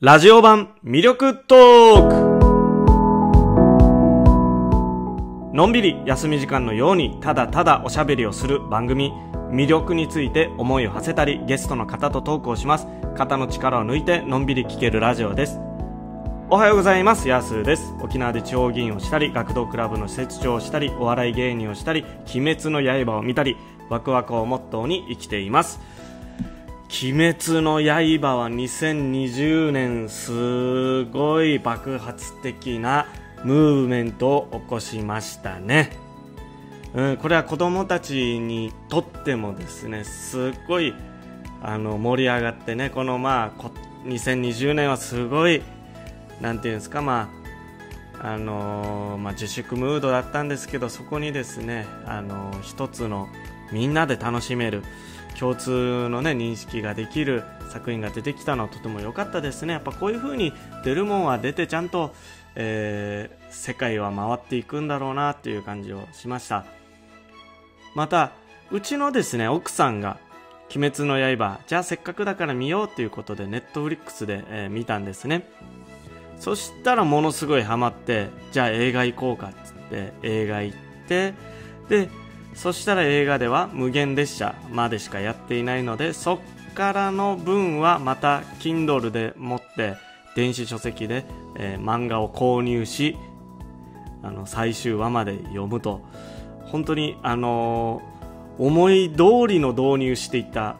ラジオ版魅力トーク。のんびり休み時間のようにただただおしゃべりをする番組。魅力について思いを馳せたりゲストの方とトークをします。肩の力を抜いてのんびり聞けるラジオです。おはようございます。やすです。沖縄で地方議員をしたり学童クラブの施設長をしたりお笑い芸人をしたり鬼滅の刃を見たりワクワクをモットーに生きています。鬼滅の刃は2020年すごい爆発的なムーブメントを起こしましたね。うん、これは子供たちにとってもですね、すごいあの盛り上がってね、このまあ、2020年はすごい、なんていうんですか、まあ、あの、まあ、自粛ムードだったんですけど、そこにですね、あの、一つのみんなで楽しめる、共通のね認識ができる作品が出てきたのはとても良かったですね。やっぱこういう風に出るもんは出てちゃんと、えー、世界は回っていくんだろうなっていう感じをしました。またうちのですね奥さんが鬼滅の刃じゃあせっかくだから見ようっていうことでネットフリックスで、えー、見たんですね。そしたらものすごいハマってじゃあ映画行こうかっつって映画行ってでそしたら映画では無限列車までしかやっていないのでそっからの分はまた Kindle で持って電子書籍で、えー、漫画を購入しあの最終話まで読むと本当にあのー、思い通りの導入していった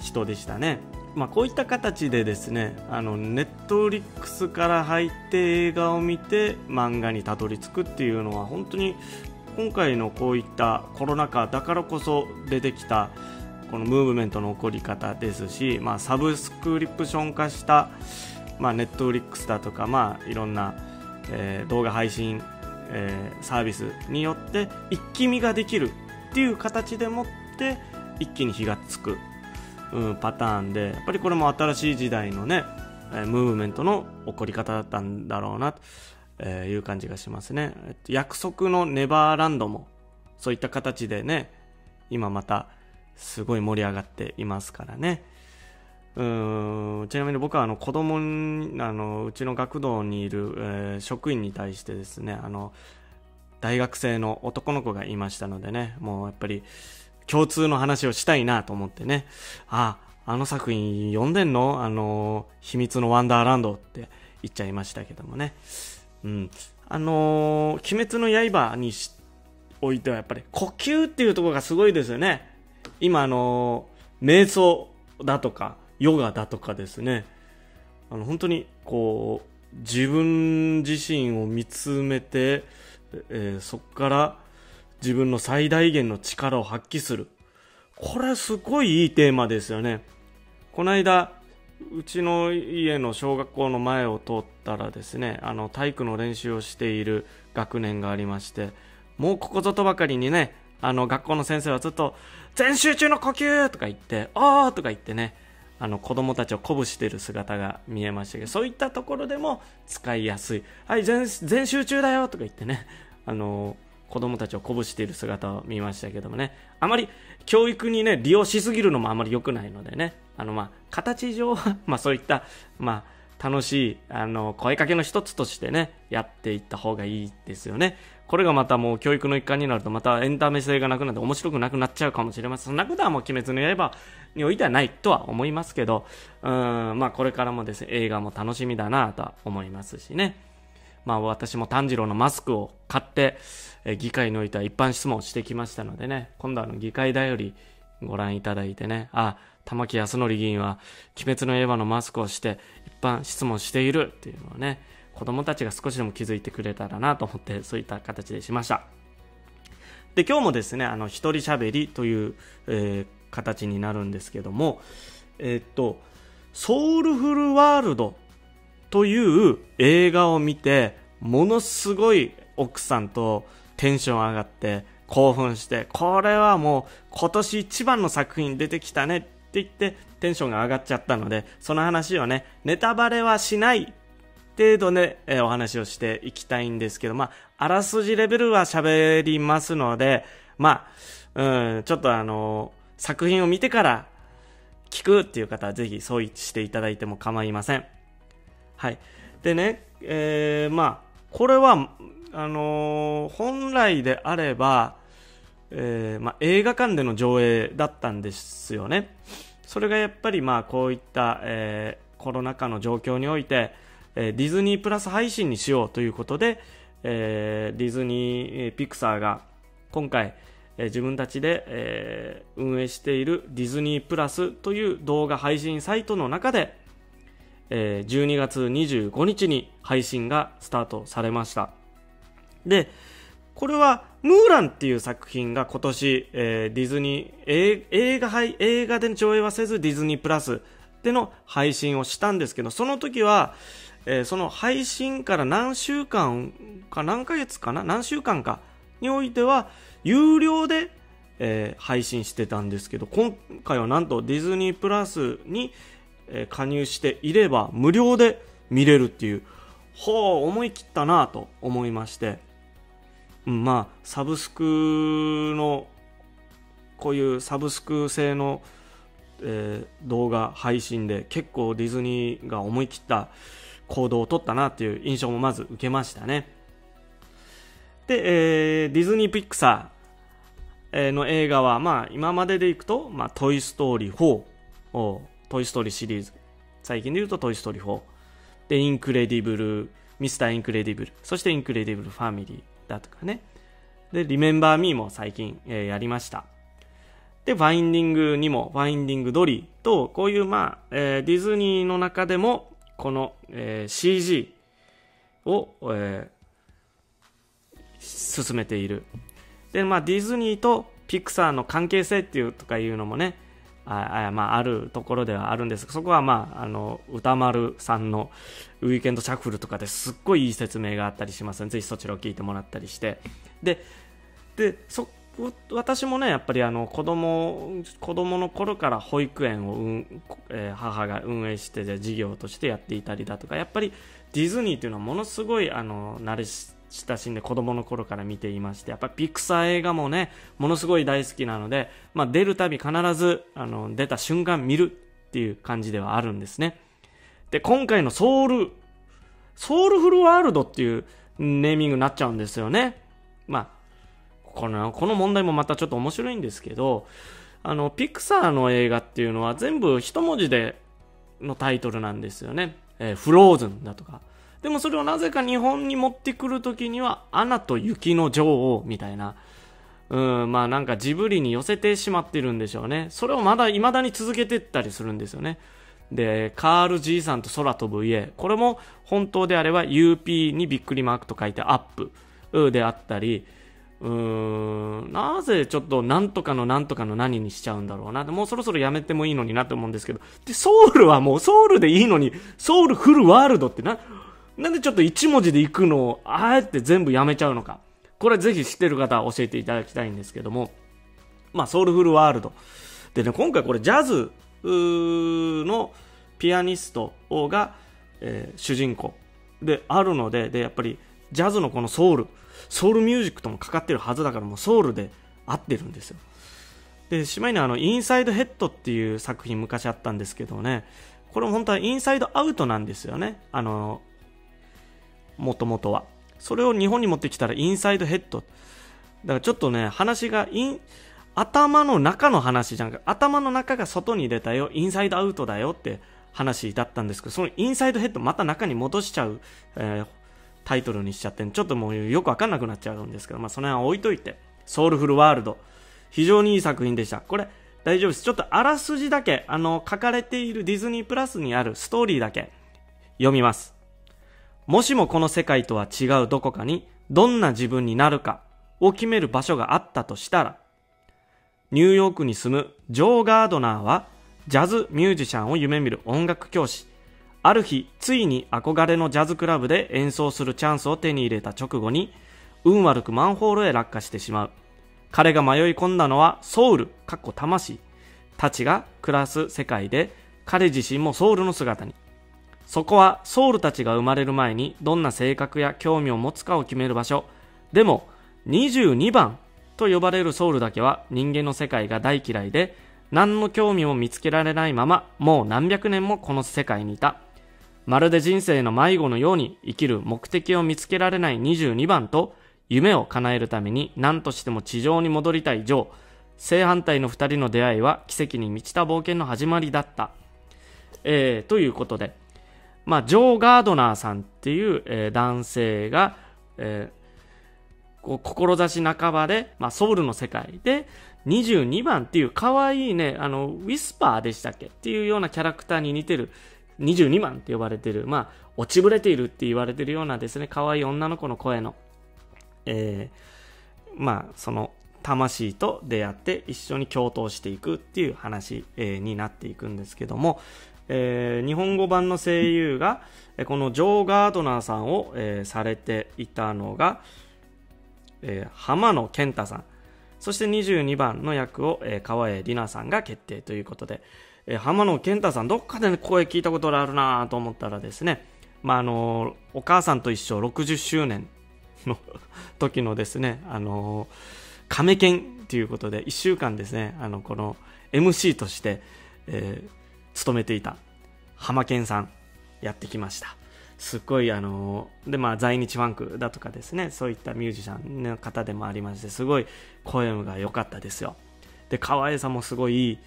人でしたね。まあ、こういった形でですねネットフリックスから入って映画を見て漫画にたどり着くっていうのは本当に今回のこういったコロナ禍だからこそ出てきたこのムーブメントの起こり方ですし、まあ、サブスクリプション化した、まあ、ネットフリックスだとか、まあ、いろんな、えー、動画配信、えー、サービスによって一気見ができるっていう形でもって一気に火がつく、うん、パターンでやっぱりこれも新しい時代のねムーブメントの起こり方だったんだろうなと。えー、いう感じがしますね。約束のネバーランドもそういった形でね、今またすごい盛り上がっていますからね。うんちなみに僕はあの子供にあのうちの学童にいる、えー、職員に対してですねあの大学生の男の子がいましたのでねもうやっぱり共通の話をしたいなと思ってねああの作品読んでんの？あの秘密のワンダーランドって言っちゃいましたけどもねうん。あのー、鬼滅の刃にしおいてはやっぱり呼吸っていうところがすごいですよね。今あのー、瞑想だとか、ヨガだとかですね。あの、本当にこう、自分自身を見つめて、えー、そこから自分の最大限の力を発揮する。これすごいいいテーマですよね。この間、うちの家の小学校の前を通ったらですねあの体育の練習をしている学年がありましてもうここぞとばかりにねあの学校の先生はずっと全集中の呼吸！とか言っておー！とか言ってねあの子供たちを鼓舞している姿が見えましたけどそういったところでも使いやすいはい全全集中だよ！とか言ってねあの子供たちを鼓舞している姿を見ましたけどもねあまり教育にね利用しすぎるのもあまり良くないのでね。あのまあ形上は まあそういったまあ楽しいあの声かけの一つとしてねやっていった方がいいですよね。これがまたもう教育の一環になるとまたエンタメ性がなくなって面白くなくなっちゃうかもしれません。そんなことはもう鬼滅の刃においてはないとは思いますけどうんまあこれからもですね映画も楽しみだなとは思いますしね。まあ私も炭治郎のマスクを買って、え議会においては一般質問をしてきましたのでね、今度はあの議会だよりご覧いただいてね、あ、玉木康則議員は鬼滅の刃のマスクをして一般質問しているっていうのをね、子供たちが少しでも気づいてくれたらなと思ってそういった形でしました。で、今日もですね、あの、一人喋りという、えー、形になるんですけども、えー、っと、ソウルフルワールドという映画を見て、ものすごい奥さんとテンション上がって興奮して、これはもう今年一番の作品出てきたねって言ってテンションが上がっちゃったので、その話をね、ネタバレはしない程度で、えお話をしていきたいんですけど、まあ、あらすじレベルは喋りますので、まあ、うん、ちょっとあの作品を見てから聞くっていう方はぜひそうしていただいても構いません。はい。でね、えー、まあ、これは、あのー、本来であれば、えー、まあ、映画館での上映だったんですよね。それがやっぱりまあこういった、え、コロナ禍の状況において、え、ディズニープラス配信にしようということで、え、ディズニー、ピクサーが今回、え、自分たちで、え、運営しているディズニープラスという動画配信サイトの中で、えー、12月25日に配信がスタートされました。で、これは、ムーランっていう作品が今年、えー、ディズニー、映画配、映画で上映はせずディズニープラスでの配信をしたんですけど、その時は、えー、その配信から何週間か何ヶ月かな？何週間かにおいては、有料で、えー、配信してたんですけど、今回はなんとディズニープラスに、え、加入していれば無料で見れるっていう、ほう、思い切ったなと思いまして、まあ、サブスクの、こういうサブスク製の、えー、動画配信で結構ディズニーが思い切った行動を取ったなっていう印象もまず受けましたね。で、えー、ディズニーピクサーの映画は、まあ、今まででいくと、まあ、トイ・ストーリー4、トイ・ストーリーシリーズ、最近で言うとトイ・ストーリー4、で、インクレディブル、ミスター・インクレディブル、そしてインクレディブル・ファミリー、だとかね。で、リメンバーミーも最近、えー、やりました。で、ファインディング・ニモ、ファインディングドリーと、こういうまあ、えー、ディズニーの中でも、この、えー、CG を、え、進めている。で、まあ、ディズニーとピクサーの関係性っていうとかいうのもね、ああまあ、あるところではあるんですがそこはまあ、あの、歌丸さんのウィーケンドシャッフルとかですっごいいい説明があったりしますので、ぜひそちらを聞いてもらったりして。で、で、そ、私もね、やっぱりあの、子供、子供の頃から保育園を、うんえー、母が運営してで、事業としてやっていたりだとか、やっぱりディズニーっていうのはものすごい、あの、慣れ親しんで子供の頃から見ていまして、やっぱピクサー映画もね、ものすごい大好きなので、まあ、出るたび必ず、あの、出た瞬間見るっていう感じではあるんですね。で、今回のソウル、ソウルフルワールドっていうネーミングになっちゃうんですよね。まあ、この、この問題もまたちょっと面白いんですけど、あの、ピクサーの映画っていうのは全部一文字でのタイトルなんですよね。えー、フローズンだとか、でもそれをなぜか日本に持ってくるときには、アナと雪の女王みたいな、うん、まあなんかジブリに寄せてしまってるんでしょうね。それをまだ未だに続けてったりするんですよね。で、カール G さんと空飛ぶ家。これも本当であれば UP にびっくりマークと書いてアップであったり、うーん、なぜちょっとなんとかのなんとかの何にしちゃうんだろうな。もうそろそろやめてもいいのになと思うんですけど。で、ソウルはもうソウルでいいのに、ソウルフルワールドってな、なんでちょっと1文字で行くのを、あえて全部やめちゃうのか。これぜひ知ってる方は教えていただきたいんですけども、まあ、ソウルフルワールド。でね、今回これジャズのピアニストが、えー、主人公であるので、で、やっぱりジャズのこのソウル、ソウルミュージックともかかってるはずだからもうソウルで合ってるんですよ。で、しまいにあの、インサイドヘッドっていう作品昔あったんですけどね、これも本当はインサイドアウトなんですよね。あの、もともとは。それを日本に持ってきたらインサイドヘッド。だからちょっとね、話がイン、頭の中の話じゃなくて、頭の中が外に出たよ、インサイドアウトだよって話だったんですけど、そのインサイドヘッドまた中に戻しちゃう、えー、タイトルにしちゃって、ちょっともうよくわかんなくなっちゃうんですけど、まあその辺は置いといて、ソウルフルワールド。非常にいい作品でした。これ、大丈夫です。ちょっとあらすじだけ、あの、書かれているディズニープラスにあるストーリーだけ読みます。もしもこの世界とは違うどこかにどんな自分になるかを決める場所があったとしたら、ニューヨークに住むジョー・ガードナーはジャズミュージシャンを夢見る音楽教師。ある日、ついに憧れのジャズクラブで演奏するチャンスを手に入れた直後に、運悪くマンホールへ落下してしまう。彼が迷い込んだのはソウル、かっこ魂、たちが暮らす世界で、彼自身もソウルの姿に。そこはソウルたちが生まれる前にどんな性格や興味を持つかを決める場所。でも、22番と呼ばれるソウルだけは人間の世界が大嫌いで、何の興味も見つけられないまま、もう何百年もこの世界にいた。まるで人生の迷子のように生きる目的を見つけられない22番と、夢を叶えるために何としても地上に戻りたいジョー。正反対の二人の出会いは奇跡に満ちた冒険の始まりだった。えー、ということで、まあ、ジョー・ガードナーさんっていう、えー、男性が、えー、志半ばで、まあ、ソウルの世界で、22番っていう可愛いね、あの、ウィスパーでしたっけっていうようなキャラクターに似てる、22番って呼ばれてる、まあ、落ちぶれているって言われてるようなですね、可愛い女の子の声の、えー、まあ、その、魂と出会って一緒に共闘していくっていう話、えー、になっていくんですけども、えー、日本語版の声優が、このジョー・ガードナーさんを、えー、されていたのが、えー、浜野健太さん。そして22番の役を、えー、川栄里奈さんが決定ということで、えー、浜野健太さん、どっかで、声聞いたことがあるなと思ったらですね、まあ、あのお母さんと一緒60周年の 時のですね、あの亀犬ということで、1週間ですね、あの、この MC として、えー、勤めていた浜健さんやってきましたすっごいあのでまあ在日ファンクだとかですねそういったミュージシャンの方でもありましてすごい声が良かったですよで可愛さもすごいいい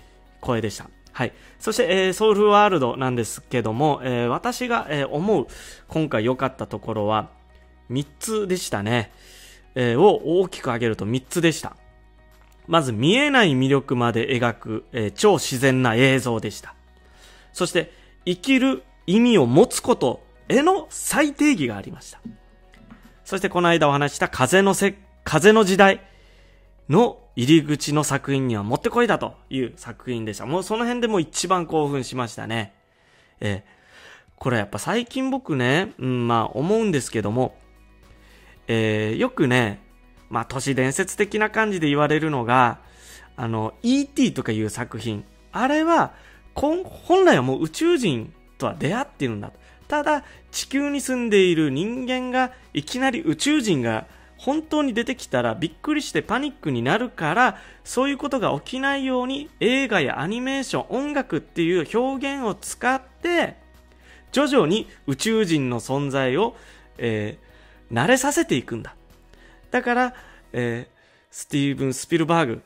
声でしたはい。そして、えー、ソウルワールドなんですけども、えー、私が、えー、思う今回良かったところは3つでしたね。え、を大きく挙げると3つでした。まず見えない魅力まで描く、え、超自然な映像でした。そして生きる意味を持つことへの最定義がありました。そしてこの間お話した風のせ、風の時代の入り口の作品にはもってこいだという作品でした。もうその辺でも一番興奮しましたね。えー、これやっぱ最近僕ね、うん、まあ思うんですけども、えー、よくね、まあ都市伝説的な感じで言われるのが、あの、E.T. とかいう作品。あれは、本来はもう宇宙人とは出会っているんだと。ただ、地球に住んでいる人間がいきなり宇宙人が本当に出てきたらびっくりしてパニックになるから、そういうことが起きないように映画やアニメーション、音楽っていう表現を使って、徐々に宇宙人の存在を、えー、慣れさせていくんだ。だから、えー、スティーブン・スピルバーグ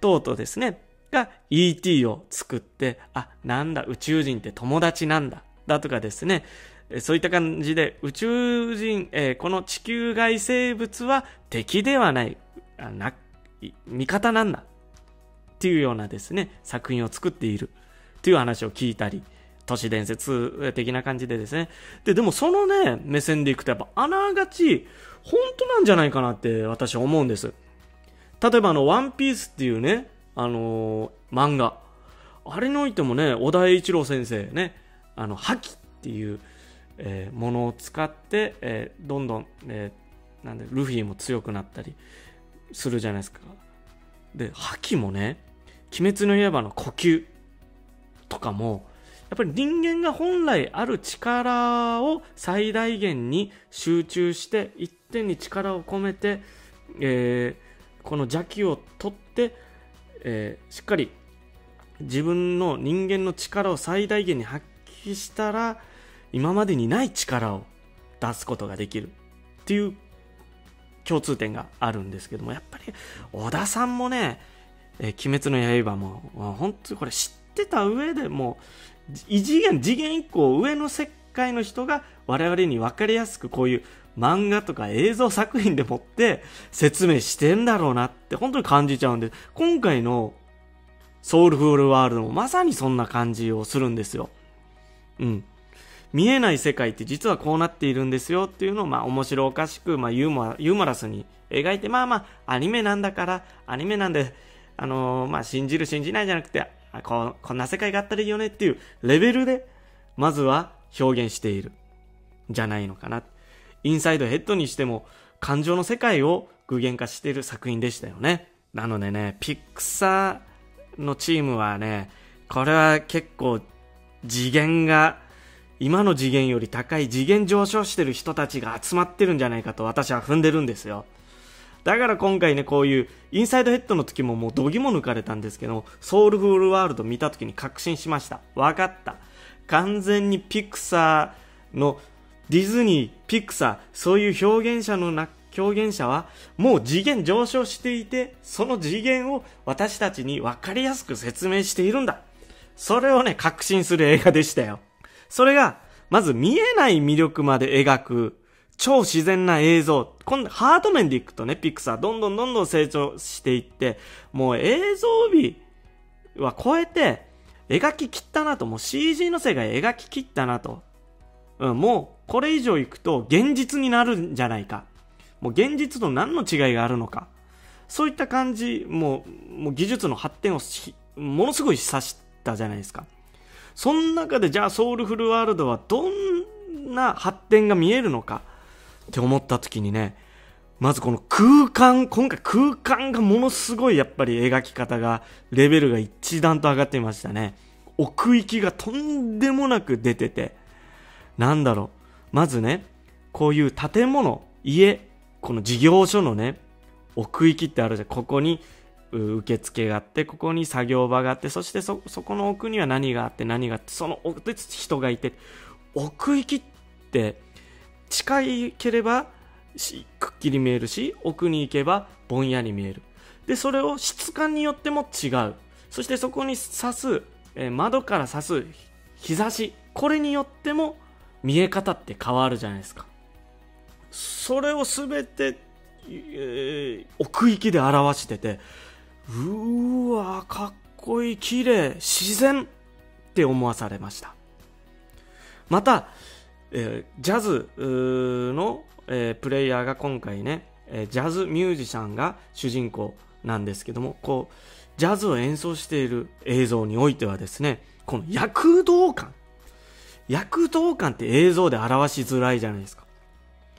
等々ですね、が ET を作って、あ、なんだ、宇宙人って友達なんだ。だとかですね、そういった感じで宇宙人、えー、この地球外生物は敵ではない、あな味方なんだ。っていうようなですね、作品を作っている。っていう話を聞いたり、都市伝説的な感じでですね。で、でもそのね、目線でいくとやっぱあがち本当なんじゃないかなって私は思うんです。例えばあの、ワンピースっていうね、あのー、漫画。あれにおいてもね、小田栄一郎先生ね、あの、覇気っていう、えー、ものを使って、えー、どんどん、えー、なんで、ルフィも強くなったりするじゃないですか。で、覇気もね、鬼滅の刃の呼吸とかも、やっぱり人間が本来ある力を最大限に集中して一点に力を込めて、えー、この邪気を取ってえー、しっかり自分の人間の力を最大限に発揮したら今までにない力を出すことができるっていう共通点があるんですけどもやっぱり小田さんもね「えー、鬼滅の刃も」も本当にこれ知ってた上でもう異次元次元以降上の世界の人が我々に分かりやすくこういう漫画とか映像作品でもって説明してんだろうなって本当に感じちゃうんで、今回のソウルフルワールドもまさにそんな感じをするんですよ。うん。見えない世界って実はこうなっているんですよっていうのをまあ面白おかしく、まあユーモユーモラスに描いて、まあまあアニメなんだから、アニメなんで、あのー、まあ信じる信じないじゃなくて、ここんな世界があったらいいよねっていうレベルで、まずは表現している。じゃないのかな。インサイドヘッドにしても感情の世界を具現化している作品でしたよね。なのでね、ピクサーのチームはね、これは結構次元が今の次元より高い次元上昇してる人たちが集まってるんじゃないかと私は踏んでるんですよ。だから今回ね、こういうインサイドヘッドの時ももう度肝抜かれたんですけど、ソウルフルワールド見た時に確信しました。分かった。完全にピクサーのディズニー、ピクサー、そういう表現者のな、表現者はもう次元上昇していて、その次元を私たちに分かりやすく説明しているんだ。それをね、確信する映画でしたよ。それが、まず見えない魅力まで描く超自然な映像。今度、ハード面でいくとね、ピクサー、どんどんどんどん成長していって、もう映像美は超えて、描き切ったなと、もう CG の世界描き切ったなと。うん、もう、これ以上いくと現実になるんじゃないか。もう現実と何の違いがあるのか。そういった感じ、もう、もう技術の発展をものすごい指したじゃないですか。その中でじゃあソウルフルワールドはどんな発展が見えるのか。って思った時にね、まずこの空間、今回空間がものすごいやっぱり描き方が、レベルが一段と上がっていましたね。奥行きがとんでもなく出てて、なんだろう。まずね、こういう建物、家、この事業所のね、奥行きってあるじゃん。ここに受付があって、ここに作業場があって、そしてそ、そこの奥には何があって何があって、その奥で人がいて、奥行きって、近いければくっきり見えるし奥に行けばぼんやり見える。でそれを質感によっても違う。そしてそこに差す、えー、窓から差す日差しこれによっても見え方って変わるじゃないですかそれを全て、えー、奥行きで表しててうーわかっこいい綺麗自然って思わされましたまたえー、ジャズの、えー、プレイヤーが今回ね、えー、ジャズミュージシャンが主人公なんですけども、こう、ジャズを演奏している映像においてはですね、この躍動感。躍動感って映像で表しづらいじゃないですか。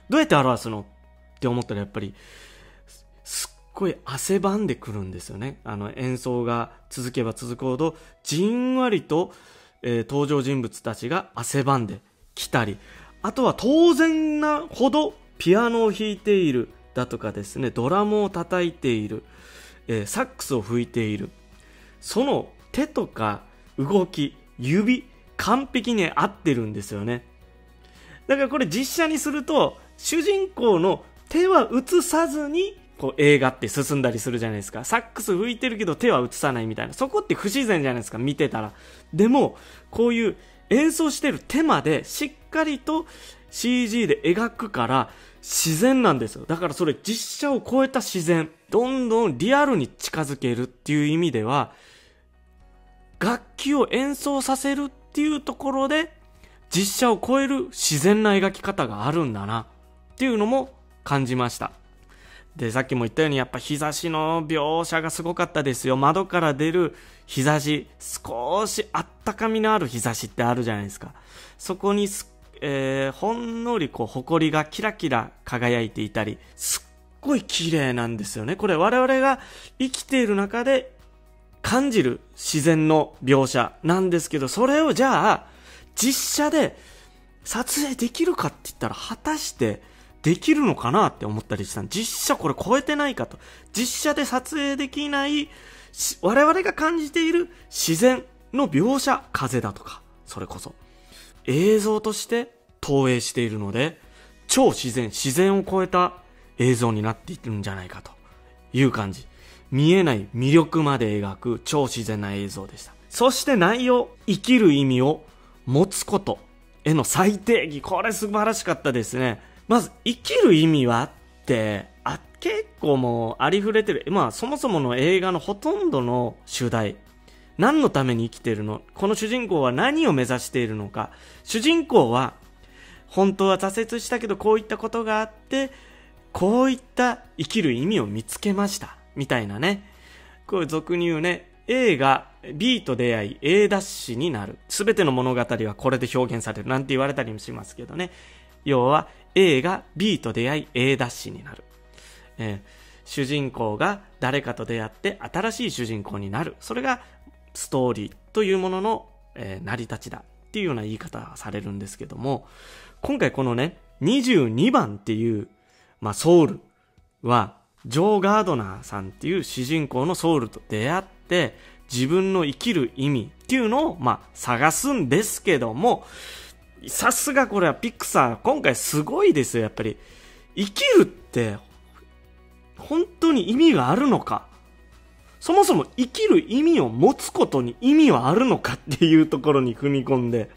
どうやって表すの？って思ったらやっぱり、すっごい汗ばんでくるんですよね。あの演奏が続けば続くほど、じんわりと、えー、登場人物たちが汗ばんで来たり、あとは当然なほどピアノを弾いているだとかですね、ドラムを叩いている、えー、サックスを吹いている。その手とか動き、指、完璧に合ってるんですよね。だからこれ実写にすると、主人公の手は映さずに、こう映画って進んだりするじゃないですか。サックス吹いてるけど手は映さないみたいな。そこって不自然じゃないですか、見てたら。でも、こういう演奏してる手までしっかりと CG で描くから自然なんですよ。だからそれ実写を超えた自然。どんどんリアルに近づけるっていう意味では、楽器を演奏させるっていうところで実写を超える自然な描き方があるんだなっていうのも感じました。で、さっきも言ったようにやっぱ日差しの描写がすごかったですよ。窓から出る日差し、少しあったかみのある日差しってあるじゃないですか。そこにえー、ほんのりこう、埃がキラキラ輝いていたり、すっごい綺麗なんですよね。これ我々が生きている中で感じる自然の描写なんですけど、それをじゃあ、実写で撮影できるかって言ったら、果たしてできるのかなって思ったりした実写これ超えてないかと。実写で撮影できない我々が感じている自然の描写、風だとか、それこそ、映像として投影しているので、超自然、自然を超えた映像になっているんじゃないかという感じ。見えない魅力まで描く超自然な映像でした。そして内容、生きる意味を持つことへの最定義、これ素晴らしかったですね。まず、生きる意味はって、あ、結構もうありふれてる。まあ、そもそもの映画のほとんどの主題。何のために生きてるの？この主人公は何を目指しているのか？主人公は、本当は挫折したけどこういったことがあって、こういった生きる意味を見つけました。みたいなね。こういう俗に言うね、A が B と出会い A ダッシュになる。すべての物語はこれで表現されるなんて言われたりもしますけどね。要は A が B と出会い A ダッシュになる。えー、主人公が誰かと出会って新しい主人公になる。それがストーリーというものの、えー、成り立ちだっていうような言い方がされるんですけども、今回このね、22番っていう、まあ、ソウルは、ジョー・ガードナーさんっていう主人公のソウルと出会って、自分の生きる意味っていうのを、まあ、探すんですけども、さすがこれはピクサー、今回すごいですよ、やっぱり。生きるって、本当に意味があるのかそもそも生きる意味を持つことに意味はあるのかっていうところに踏み込んで、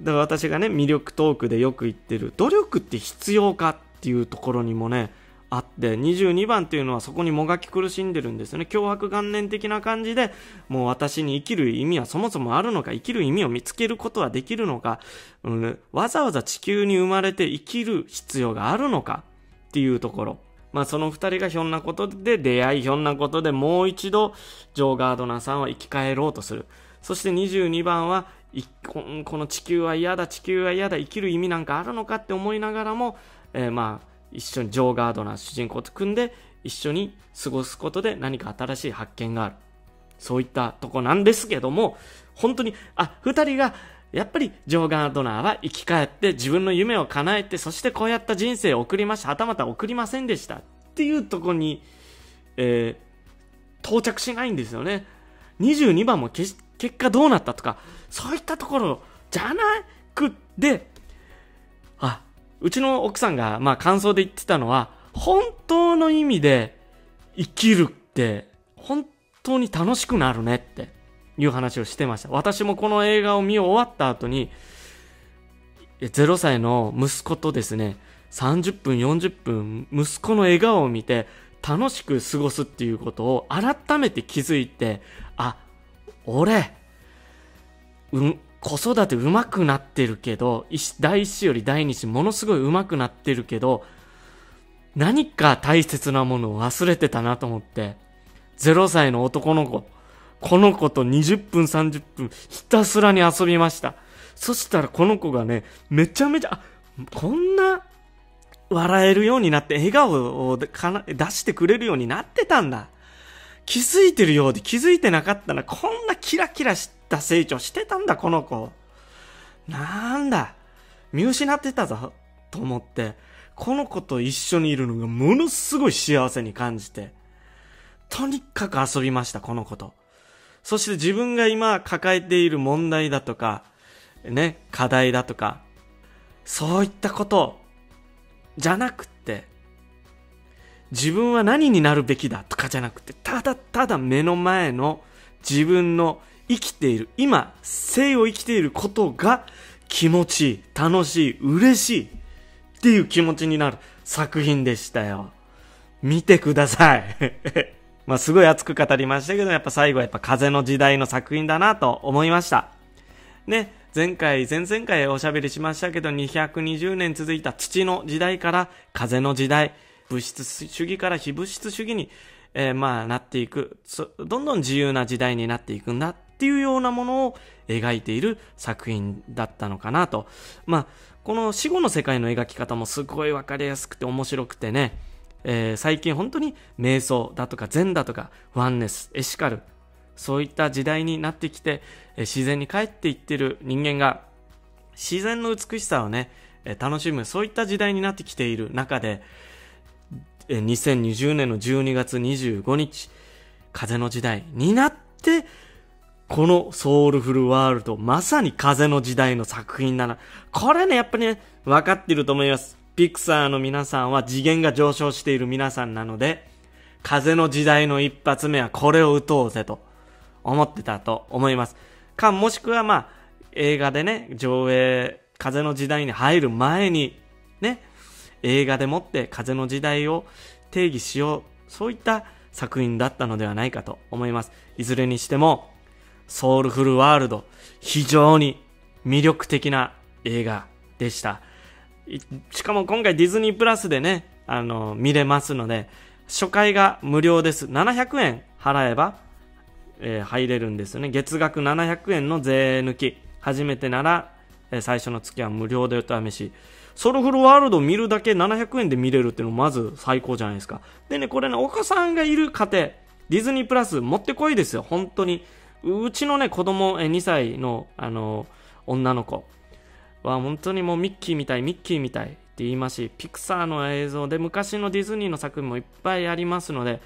だから私がね、魅力トークでよく言ってる、努力って必要かっていうところにもね、あって、22番っていうのはそこにもがき苦しんでるんですよね。脅迫元年的な感じで、もう私に生きる意味はそもそもあるのか、生きる意味を見つけることはできるのか、うん、わざわざ地球に生まれて生きる必要があるのかっていうところ。まあその二人がひょんなことで出会い、ひょんなことでもう一度、ジョー・ガードナーさんは生き返ろうとする。そして22番は、この地球は嫌だ、地球は嫌だ、生きる意味なんかあるのかって思いながらも、えー、まあ、一緒にジョー・ガードナー主人公と組んで、一緒に過ごすことで何か新しい発見がある。そういったとこなんですけども、本当に、あ、二人が、やっぱりジョー・ガードナーは生き返って自分の夢を叶えて、そしてこうやった人生を送りました。はたまた送りませんでした。っていうとこに、えー、到着しないんですよね。22番も結果どうなったとか、そういったところじゃなくって、あ、うちの奥さんが、まあ感想で言ってたのは、本当の意味で生きるって、本当に楽しくなるねっていう話をしてました。私もこの映画を見終わった後に、0歳の息子とですね、30分、40分、息子の笑顔を見て、楽しく過ごすっていうことを改めて気づいて、あ、俺、うん、子育て上手くなってるけど、第一子より第二子ものすごい上手くなってるけど、何か大切なものを忘れてたなと思って、0歳の男の子、この子と20分30分ひたすらに遊びました。そしたらこの子がね、めちゃめちゃ、あこんな笑えるようになって、笑顔を出してくれるようになってたんだ。気づいてるようで気づいてなかったな。こんなキラキラした成長してたんだ、この子。なんだ。見失ってたぞ、と思って、この子と一緒にいるのがものすごい幸せに感じて、とにかく遊びました、この子と。そして自分が今抱えている問題だとか、ね、課題だとか、そういったことじゃなくって、自分は何になるべきだとかじゃなくて、ただただ目の前の自分の生きている、今、生を生きていることが気持ちいい、楽しい、嬉しいっていう気持ちになる作品でしたよ。見てください。まあすごい熱く語りましたけど、やっぱ最後はやっぱ風の時代の作品だなと思いました。ね、前回、前々回おしゃべりしましたけど、220年続いた土の時代から風の時代、物質主義から非物質主義に、えー、まあなっていく、どんどん自由な時代になっていくんだっっていうようなものを描いている作品だったのかなと。まあ、この死後の世界の描き方もすごいわかりやすくて面白くてね、えー、最近本当に瞑想だとか禅だとかワンネス、エシカル、そういった時代になってきて、自然に帰っていってる人間が、自然の美しさをね、楽しむ、そういった時代になってきている中で、2020年の12月25日、風の時代になって、このソウルフルワールド、まさに風の時代の作品だな。これね、やっぱりね、分かってると思います。ピクサーの皆さんは次元が上昇している皆さんなので、風の時代の一発目はこれを打とうぜと。思ってたと思います。か、もしくはまあ、映画でね、上映、風の時代に入る前に、ね、映画でもって風の時代を定義しよう、そういった作品だったのではないかと思います。いずれにしても、ソウルフルワールド、非常に魅力的な映画でした。しかも今回ディズニープラスでね、あの、見れますので、初回が無料です。700円払えばえー、入れるんですよね。月額700円の税抜き。初めてなら、えー、最初の月は無料でお試し。ソロフルワールド見るだけ700円で見れるっていうのまず最高じゃないですか。でね、これね、お子さんがいる家庭、ディズニープラス持ってこいですよ、本当に。うちのね、子供、え2歳の、あの、女の子。は本当にもうミッキーみたい、ミッキーみたいって言いますし、ピクサーの映像で昔のディズニーの作品もいっぱいありますので、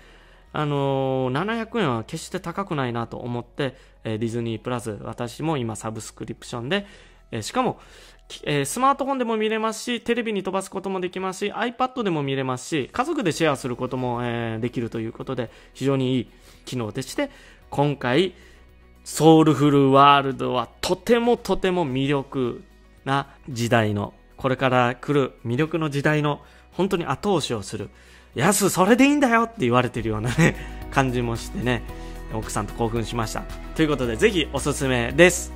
あのー、700円は決して高くないなと思って、えー、ディズニープラス、私も今サブスクリプションで、えー、しかも、え、スマートフォンでも見れますし、テレビに飛ばすこともできますし、iPad でも見れますし、家族でシェアすることも、え、できるということで、非常にいい機能でして、今回、ソウルフルワールドはとてもとても魅力な時代の、これから来る魅力の時代の本当に後押しをする。やす、それでいいんだよって言われてるようなね、感じもしてね、奥さんと興奮しました。ということで、ぜひおすすめです。